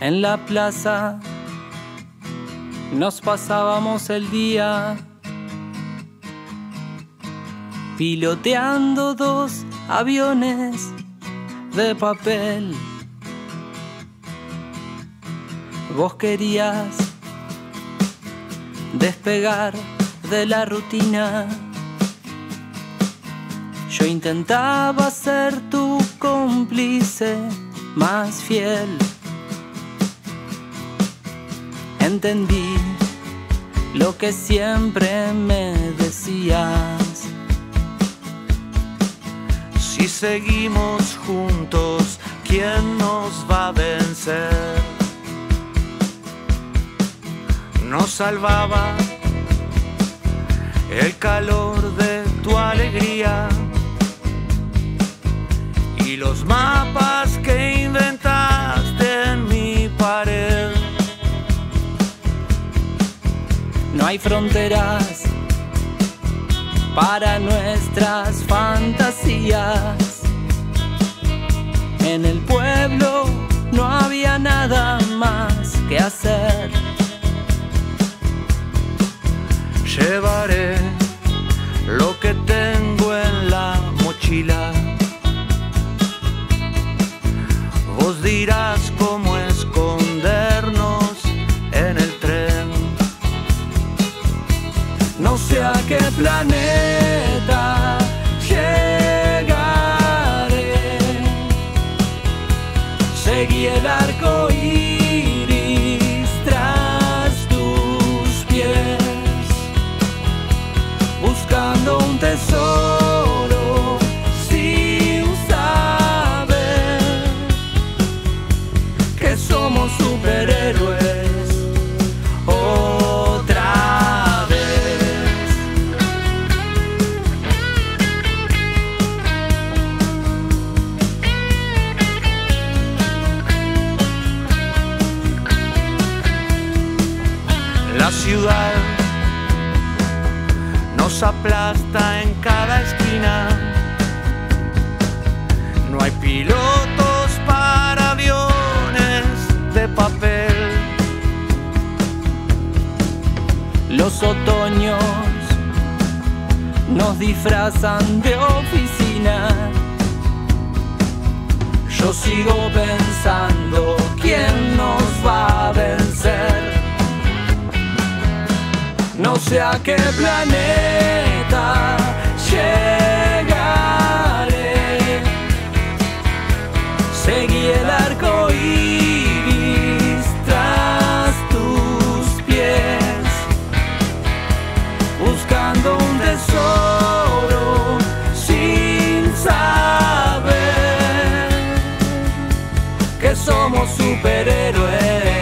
En la plaza nos pasábamos el día piloteando dos aviones de papel. Vos querías despegar de la rutina. Yo intentaba ser tu cómplice más fiel. Entendí lo que siempre me decías. Si seguimos juntos, ¿quién nos va a vencer? Nos salvaba el calor de tu alegría y los mapas No hay fronteras para nuestras fantasías. En el pueblo no había nada más que hacer. Llevaré lo que tengo en la mochila. Vos dirás No sé a qué planeta llegaré. Seguí el arco iris La ciudad nos aplasta en cada esquina. No hay pilotos para aviones de papel. Los otoños nos disfrazan de oficina. Yo sigo pensando quién nos No sé a qué planeta llegaré. Seguí el arco iris tras tus pies, buscando un tesoro sin saber que somos superhéroes.